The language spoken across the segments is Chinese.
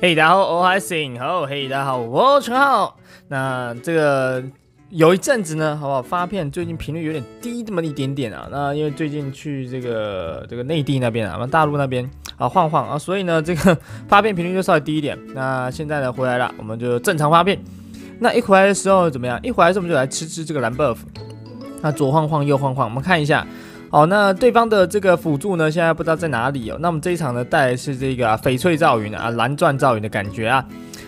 嘿，大家好，我还行。好，嘿，大家好，我陈浩。那这个有一阵子呢，好不好？发片最近频率有点低，这么一点点啊。那因为最近去这个这个内地那边啊，大陆那边啊晃晃啊，所以呢，这个发片频率就稍微低一点。那现在呢，回来了，我们就正常发片。那一回来的时候怎么样？一回来的时候我们就来吃吃这个蓝 buff。那左晃晃，右晃晃，我们看一下。好，那对方的这个辅助呢，现在不知道在哪里哦。那我们这一场呢，带的是这个翡翠赵云啊，蓝钻赵云的感觉啊。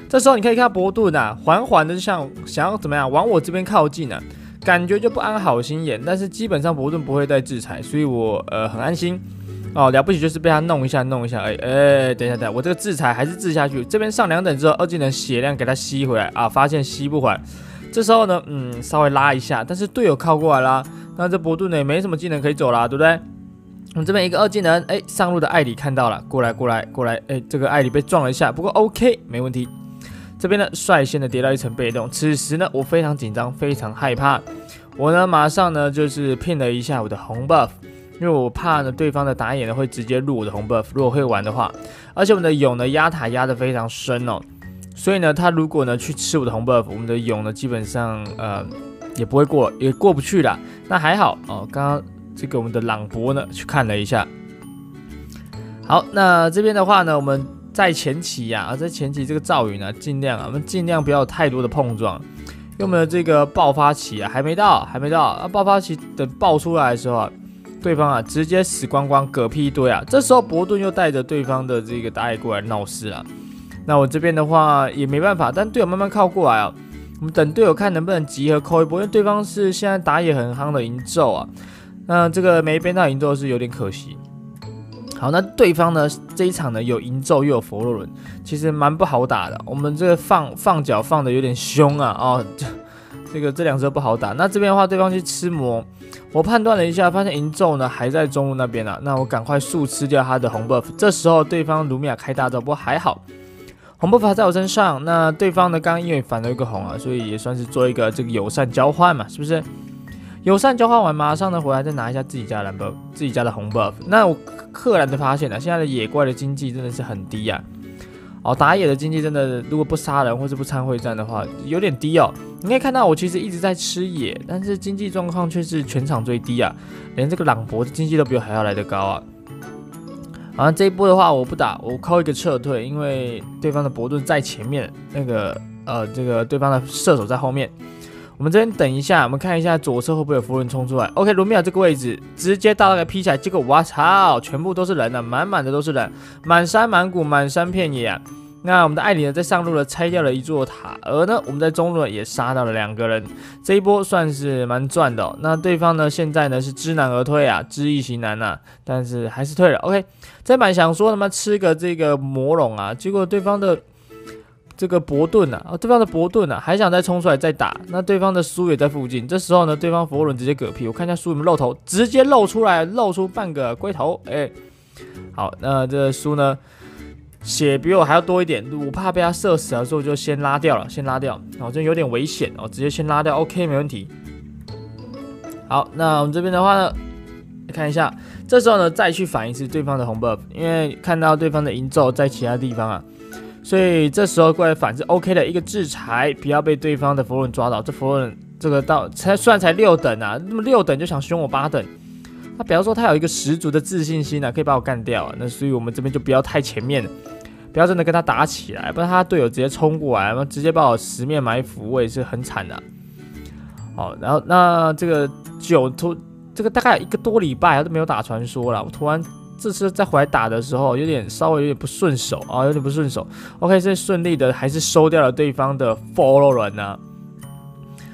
这时候你可以看伯顿啊，缓缓的就像想要怎么样往我这边靠近呢，感觉就不安好心眼。但是基本上伯顿不会再制裁，所以我呃很安心哦。了不起就是被他弄一下弄一下，哎哎，等一下等，我这个制裁还是治下去。这边上两等之后，二技能血量给他吸回来啊，发现吸不回来。这时候呢，嗯，稍微拉一下，但是队友靠过来啦。那这波顿呢也没什么技能可以走啦，对不对？我们这边一个二技能，哎，上路的艾里看到了，过来过来过来，哎，这个艾里被撞了一下，不过 OK 没问题。这边呢率先的叠到一层被动，此时呢我非常紧张，非常害怕，我呢马上呢就是拼了一下我的红 buff，因为我怕呢对方的打野呢会直接入我的红 buff，如果会玩的话，而且我们的勇呢压塔压的非常深哦，所以呢他如果呢去吃我的红 buff，我们的勇呢基本上呃。也不会过，也过不去了。那还好哦。刚刚这个我们的朗博呢，去看了一下。好，那这边的话呢，我们在前期呀，啊，在前期这个赵云呢，尽量啊，我们尽量不要有太多的碰撞，因为我们的这个爆发期啊，还没到，还没到。啊，爆发期等爆出来的时候啊，对方啊，直接死光光，嗝屁一堆啊。这时候伯顿又带着对方的这个打野过来闹事啊。那我这边的话也没办法，但队友慢慢靠过来啊。我们等队友看能不能集合扣一波，因为对方是现在打野很夯的银咒啊，那这个没变到银咒是有点可惜。好，那对方呢这一场呢有银咒又有佛罗伦，其实蛮不好打的。我们这个放放脚放的有点凶啊，哦，这 这个这两只不好打。那这边的话，对方去吃魔，我判断了一下，发现银咒呢还在中路那边啊，那我赶快速吃掉他的红 buff。这时候对方卢米亚开大招，不过还好。红 buff 在我身上，那对方呢？刚刚因为反了一个红啊，所以也算是做一个这个友善交换嘛，是不是？友善交换完，马上呢回来再拿一下自己家蓝 buff，自己家的红 buff。那我赫然的发现了，现在的野怪的经济真的是很低啊！哦，打野的经济真的，如果不杀人或是不参会战的话，有点低哦。你可以看到我其实一直在吃野，但是经济状况却是全场最低啊，连这个朗博的经济都比我还要来得高啊！啊，这一波的话我不打，我靠一个撤退，因为对方的伯顿在前面，那个呃，这个对方的射手在后面。我们这边等一下，我们看一下左侧会不会有符文冲出来。OK，卢米奥这个位置直接大概劈起来，结果我操，全部都是人啊，满满的都是人，满山满谷，满山遍野。那我们的艾里呢，在上路呢拆掉了一座塔，而呢，我们在中路呢也杀到了两个人，这一波算是蛮赚的。那对方呢，现在呢是知难而退啊，知易行难呐，但是还是退了。OK，这版想说他妈吃个这个魔龙啊，结果对方的这个伯顿啊，哦，对方的伯顿啊，还想再冲出来再打，那对方的苏也在附近，这时候呢，对方佛伦直接嗝屁，我看一下苏有没有露头，直接露出来，露出半个龟头，哎，好，那这苏呢？血比我还要多一点，我怕被他射死了，所以我就先拉掉了，先拉掉，哦，这有点危险哦，直接先拉掉，OK，没问题。好，那我们这边的话呢，看一下，这时候呢再去反一次对方的红 buff，因为看到对方的银咒在其他地方啊，所以这时候过来反是 OK 的一个制裁，不要被对方的佛伦抓到。这佛伦这个到才虽然才六等啊，那么六等就想凶我八等。他比方说他有一个十足的自信心啊，可以把我干掉，那所以我们这边就不要太前面，不要真的跟他打起来，不然他队友直接冲过来，然后直接把我十面埋伏，我也是很惨的。好，然后那这个九突这个大概一个多礼拜他都没有打传说了，我突然这次再回来打的时候，有点稍微有点不顺手啊，有点不顺手。OK，这顺利的还是收掉了对方的 follow 人呢。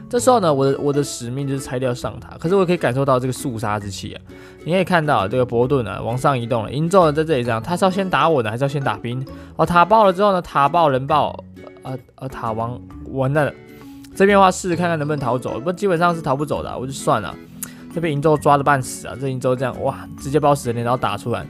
这时候呢，我的我的使命就是拆掉上塔，可是我可以感受到这个肃杀之气啊！你可以看到这个伯顿呢往上移动了，银咒呢在这里这样，他是要先打我呢，还是要先打兵？哦，塔爆了之后呢，塔爆人爆，呃呃，塔王完蛋了！这边的话试试看看能不能逃走，不基本上是逃不走的，我就算了。这边银咒抓的半死啊，这银咒这样哇，直接把我死人然后打出来。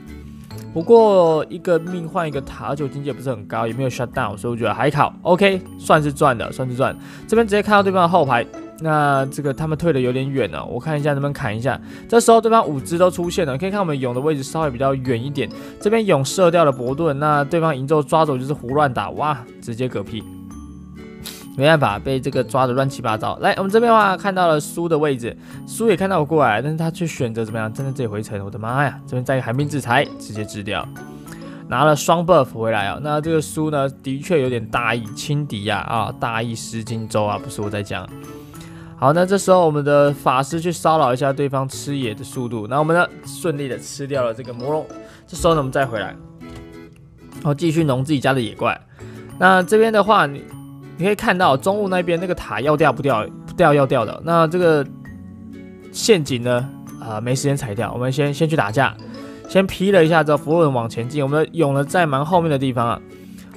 不过一个命换一个塔，而且经济也不是很高，也没有 shut down，所以我觉得还好，OK，算是赚的，算是赚。这边直接看到对方的后排，那这个他们退的有点远了，我看一下能不能砍一下。这时候对方五只都出现了，可以看我们勇的位置稍微比较远一点。这边勇射掉了伯顿，那对方银咒抓走就是胡乱打，哇，直接嗝屁。没办法，被这个抓的乱七八糟。来，我们这边的话看到了苏的位置，苏也看到我过来，但是他却选择怎么样？真的这里回城，我的妈呀！这边再寒冰制裁，直接治掉，拿了双 buff 回来啊。那这个苏呢，的确有点大意轻敌呀啊，大意失荆州啊，不是我在讲。好，那这时候我们的法师去骚扰一下对方吃野的速度，那我们呢顺利的吃掉了这个魔龙。这时候呢，我们再回来，然后继续农自己家的野怪。那这边的话，你你。可以看到中路那边那个塔要掉不掉？不掉要掉的。那这个陷阱呢？啊，没时间踩掉。我们先先去打架，先劈了一下之后，佛罗伦往前进。我们的勇呢在蛮后面的地方啊。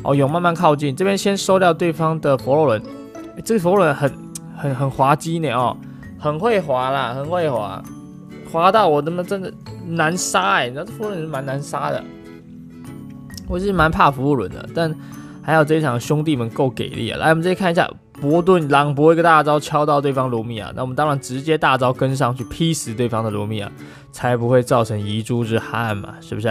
哦，勇慢慢靠近，这边先收掉对方的佛罗伦。这个佛罗伦很很很滑稽呢哦，很会滑啦，很会滑，滑到我他妈真的难杀哎！你知道这佛罗伦蛮难杀的，我是蛮怕佛罗伦的，但。还有这一场兄弟们够给力啊！来，我们直接看一下伯顿朗博一个大招敲到对方卢米亚，那我们当然直接大招跟上去劈死对方的卢米亚，才不会造成遗珠之憾嘛，是不是？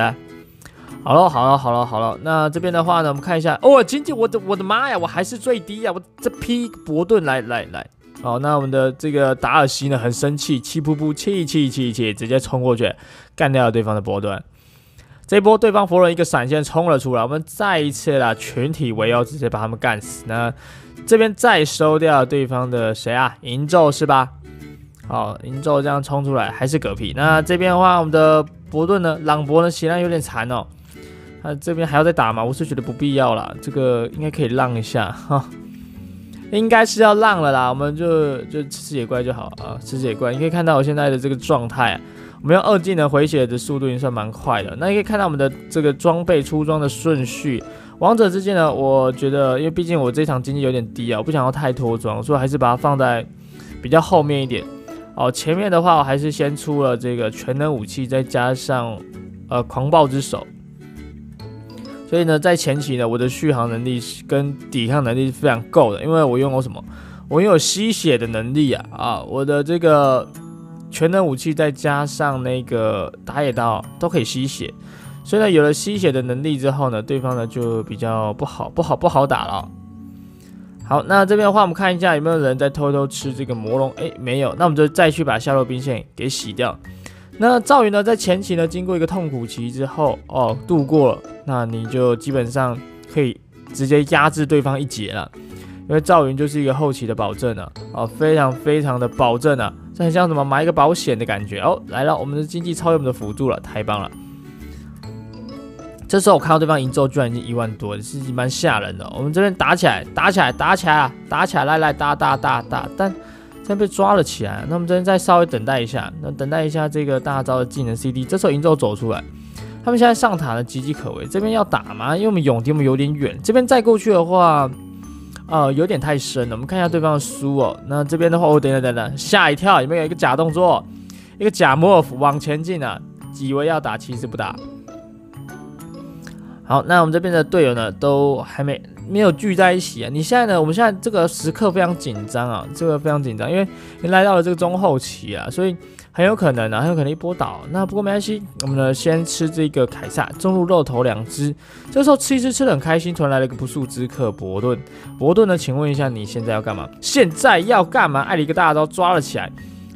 好了，好了，好了，好了，那这边的话呢，我们看一下哦，仅仅我的我的妈呀，我还是最低呀，我这劈伯顿来来来，好，那我们的这个达尔西呢很生气，气噗噗，气气气气，直接冲过去干掉了对方的伯顿。这波对方佛人一个闪现冲了出来，我们再一次啦群体围殴，直接把他们干死。那这边再收掉对方的谁啊？银咒是吧？好，银咒这样冲出来还是嗝屁。那这边的话，我们的伯顿呢？朗博呢？显然有点残哦。他这边还要再打吗？我是觉得不必要了，这个应该可以让一下哈。应该是要浪了啦，我们就就吃野怪就好啊，吃野怪。你可以看到我现在的这个状态啊。我们用二技能回血的速度已经算蛮快的。那你可以看到我们的这个装备出装的顺序。王者之剑呢，我觉得因为毕竟我这场经济有点低啊，我不想要太脱装，所以还是把它放在比较后面一点。哦，前面的话我还是先出了这个全能武器，再加上呃狂暴之手。所以呢，在前期呢，我的续航能力跟抵抗能力是非常够的，因为我拥有什么？我拥有吸血的能力啊！啊，我的这个。全能武器再加上那个打野刀都可以吸血，所以呢，有了吸血的能力之后呢，对方呢就比较不好不好不好打了。好，那这边的话，我们看一下有没有人在偷偷吃这个魔龙？哎，没有，那我们就再去把下路兵线给洗掉。那赵云呢，在前期呢经过一个痛苦期之后哦度过了，那你就基本上可以直接压制对方一截了，因为赵云就是一个后期的保证啊，哦，非常非常的保证啊。这很像什么买一个保险的感觉哦，来了，我们的经济超越我们的辅助了，太棒了！这时候我看到对方营收居然已经一万多，是蛮吓人的。我们这边打起来，打起来，打起来啊，打起来，来来打打打打，但这被抓了起来。那我们这边再稍微等待一下，那等待一下这个大招的技能 CD。这时候营收走出来，他们现在上塔呢岌岌可危。这边要打吗？因为我们永敌我们有点远，这边再过去的话。呃，有点太深了。我们看一下对方的书哦。那这边的话，哦，等等等等，吓一跳，有没有一个假动作？一个假摩尔往前进啊，以为要打，其实不打。好，那我们这边的队友呢，都还没没有聚在一起啊。你现在呢？我们现在这个时刻非常紧张啊，这个非常紧张，因为你来到了这个中后期啊，所以。很有可能啊，很有可能一波倒。那不过没关系，我们呢先吃这个凯撒，中路肉头两只。这时候吃一只吃的很开心，突然来了一个不速之客伯顿。伯顿呢，请问一下你现在要干嘛？现在要干嘛？艾里一个大招抓了起来，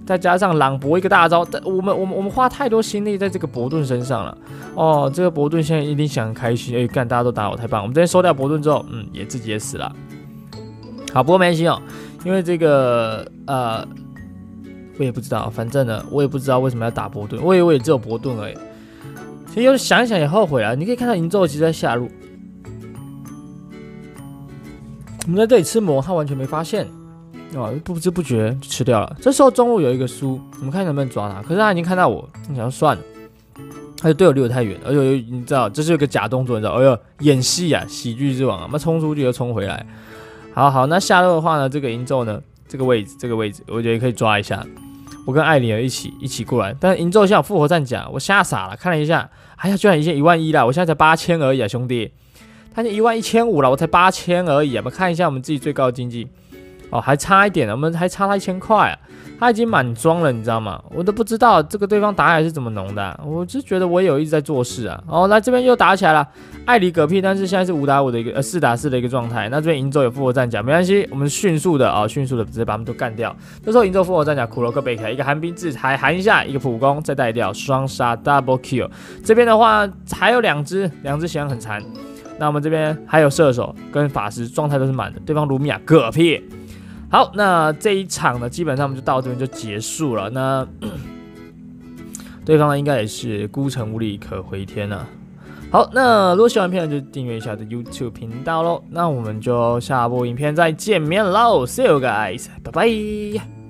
再加上朗博一个大招，但我们我们我们花太多心力在这个伯顿身上了。哦，这个伯顿现在一定想很开心，哎，干大家都打我太棒。我们这边收掉伯顿之后，嗯，也自己也死了。好，不过没关系哦，因为这个呃。我也不知道，反正呢，我也不知道为什么要打伯顿，我以为只有伯顿而已。其实想一想也后悔了。你可以看到银咒其实在下路，我们在这里吃魔，他完全没发现，啊，不知不觉就吃掉了。这时候中路有一个书，我们看能不能抓他。可是他已经看到我，你想算了，他的队友离我太远，而且你知道这是有个假动作，你知道？哎呦，演戏啊，喜剧之王啊，那冲出去又冲回来。好好，那下路的话呢，这个银咒呢，这个位置，这个位置，我觉得可以抓一下。我跟艾琳儿一起一起过来，但银咒像复活战甲，我吓傻了，看了一下，哎呀，居然已经一万一了，我现在才八千而已啊，兄弟，他已经一万一千五了，我才八千而已啊，我们看一下我们自己最高经济，哦，还差一点呢，我们还差他一千块啊。他已经满装了，你知道吗？我都不知道这个对方打海是怎么弄的，我就觉得我有一直在做事啊。哦，来这边又打起来了，艾里嗝屁，但是现在是五打五的一个呃四打四的一个状态。那这边银州有复活战甲，没关系，我们迅速的啊，迅速的直接把他们都干掉。这时候银州复活战甲，骷髅克贝克一个寒冰制裁寒一下，一个普攻再带掉双杀 double kill。这边的话还有两只，两只显然很残。那我们这边还有射手跟法师状态都是满的，对方卢米亚嗝屁。好，那这一场呢，基本上我们就到这边就结束了。那 对方呢，应该也是孤城无力可回天了。好，那如果喜欢片就订阅一下的 YouTube 频道喽。那我们就下部影片再见面喽，See you guys，拜拜。